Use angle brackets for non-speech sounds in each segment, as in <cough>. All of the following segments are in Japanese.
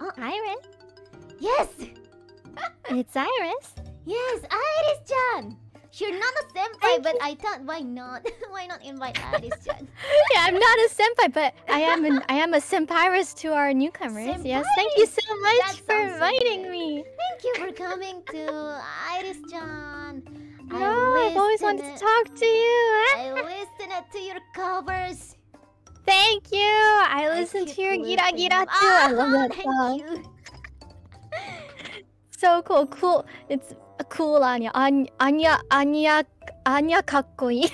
Oh, Iris. yes! <laughs> It's Iris. Yes, Iris-chan! You're not a senpai, but I thought, why not? <laughs> why not invite Iris-chan? <laughs> Yeah, I'm not a senpai, but I am an I am a senpairis to our newcomers. Yes, thank you so much That for sounds so inviting me. Thank you for coming to Iris-chan. No, I've always wanted to talk to you. I listened to your covers. Thank you. Listen to your gira gira too. I love Ah, that song. So cool, cool. It's cool Anya. Anya, Anya, Anya, かっこいい。う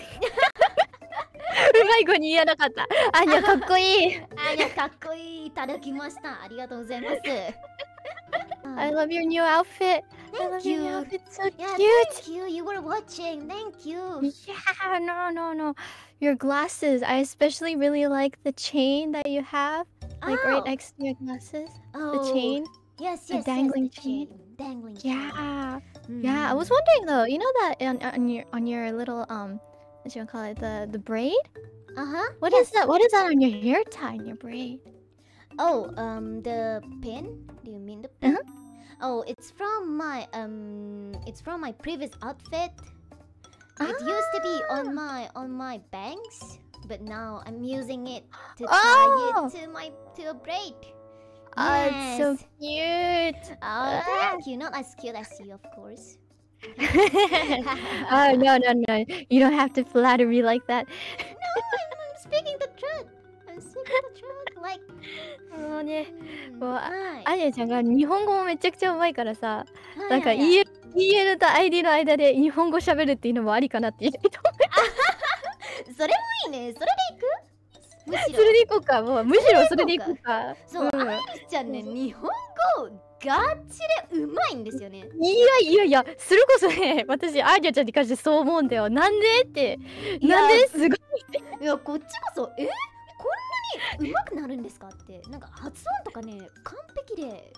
まい子に言えなかった。アニャかっこいい。あいやかっこいいいただきました。ありがとうございます。I love your new outfit. Thank you. outfit. So Yeah, cute. thank you. You were watching. Thank you. Yeah, no, no, no. Your glasses. I especially really like the chain that you have, like oh. right next to your glasses. Oh. The chain. Yes, the yes, dangling yes, the chain. Dangling. chain. Yeah, yeah. I was Mm. wondering though. You know that on, on your on your little um, what do you call it, the the braid. Uh-huh. What is that? What is that on your hair tie? In your braid? Oh, um, the pin? Do you mean the pin? Oh, it's from my um, it's from my previous outfit. It used to be Ah. on my on my bangs, but now I'm using it to tie Oh. it to my to a braid. Oh, it's so cute. Oh, thank you. Not as cute as you, of course. <laughs> oh no no no! You don't have to flatter me like that. <laughs> I'm the truth. I'm speaking the truth. もうね、mm, もうあはい。アニャちゃんが日本語もめちゃくちゃうまいからさ、はいなんか EL, EL と ID の間で日本語喋るっていうのもありかなって言ってた。それもいいね。それでいく？むしろ。それでいこうか、もうむしろそれでいこうか。そう、んアイリスちゃんね、日本語ガチでうまいんですよね。いやいやいや、それこそね、私、アーニャちゃんに関してそう思うんだよ。なんでって、なんで？すごい。いや、こっちこそ、え？こんなにうまくなるんですかって。なんか発音とかね、完璧で。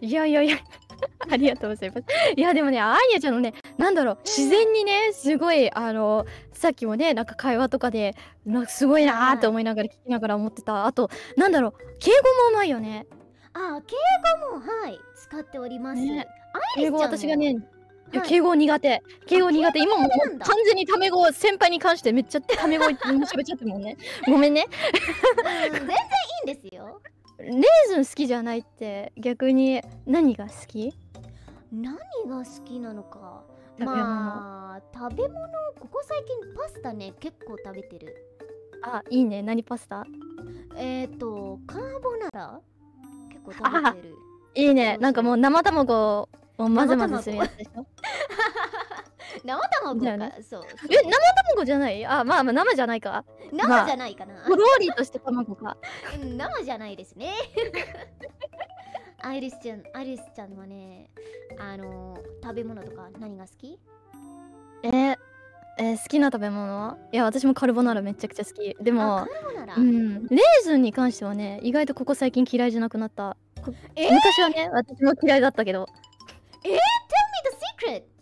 いやいやいや、<laughs> ありがとうございます。いや、でもね、アーニャちゃんのね、なんだろう、自然にね、すごい、あの、さっきもね、なんか会話とかで、なんかすごいなーって思いながら聞きながら思ってた。あと、なんだろう、敬語もうまいよね。あ、敬語も、はい、使っております。ねアイリスちゃんも私がね、い敬語苦手。敬語苦手。今も完全にタメ語、先輩に関してめっちゃタメ語喋っちゃってるもんね。<laughs> ごめんね。うん、全然いいんですよ。レーズン好きじゃないって逆に何が好き？何が好きなのか。まあ、食べ物、ここ最近パスタね、結構食べてる。あ、いいね。何パスタ？えっ、ー、と、カーボナラ結構食べてる。いいねなんかもう生卵を混ぜ混ぜするやつでしょ？生卵か、そう。<laughs> え、生卵じゃない？あ、まあまあ生じゃないか。生じゃないかな。とろーりとして卵か。うん生じゃないですね。アイリスちゃん、アイリスちゃんはね、あの食べ物とか何が好き？えーえー好きな食べ物いや、私もカルボナーラめちゃくちゃ好き。であ、もカ、ルボナラ？うん、レーズンに関してはね、意外とここ最近嫌いじゃなくなった。こえ？昔はね、私も嫌いだったけど。Tell me the secret!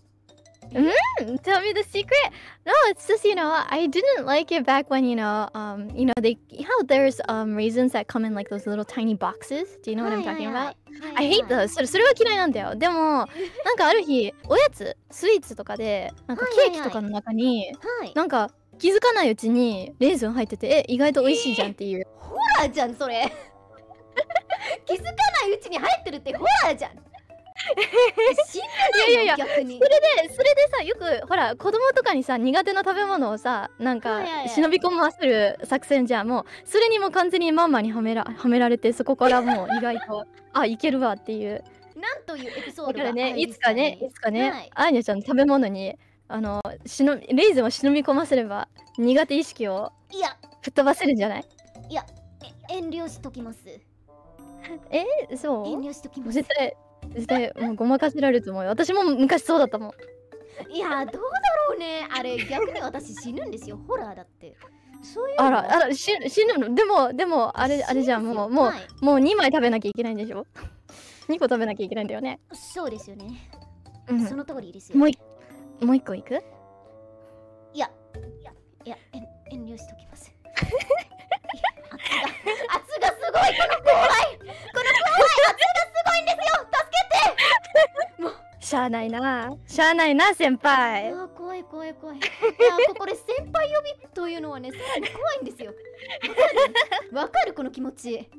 Tell me the secret. No, it's just you know I didn't like it back when you know um you know they how there's um raisins that come in like those little tiny boxes. Do you know what I'm talking about? I hate those. それそれは嫌いなんだよ。でもなんかある日おやつスイーツとかでなんかケーキとかの中にはい。なんか気づかないうちにレーズン入っててえ意外と美味しいじゃんっていう。ホラーじゃん、それ。気づかないうちに入ってるってホラーじゃん。死んでないやいやいやそ。れでそれでさよくほら子供とかにさ苦手な食べ物をさなんか忍び込ませる作戦じゃん。もうそれにもう完全にママにはめらはめられてそこからもう意外と <laughs> あいけるわっていう。なんというエピソードがだからねい？つかねいつかね、はい。アーニャちゃんの食べ物にあのしのレイズンを忍び込ませれば苦手意識をいや、吹っ飛ばせるんじゃない？え遠慮しときます。えそ遠う慮しときます。絶対絶対もうごまかせられると思うよ私も昔そうだったもんいや、どうだろうね。あれ、逆に私死ぬんですよ。ホラーだって。そういうのあらあら死ぬ死ぬの？でもでもあれあれじゃんもうもうはいもう2枚食べなきゃいけないんでしょ ?2 個食べなきゃいけないんだよね。そうですよね。うんその通りですよ。もういもう一個いく？いや、いや、いや、遠遠慮しときます。しゃあないな。しゃあないな、先輩。あ怖い怖い怖い。いや <laughs> これ先輩呼びというのはね、さらに怖いんですよ。わかる？<laughs> この気持ち。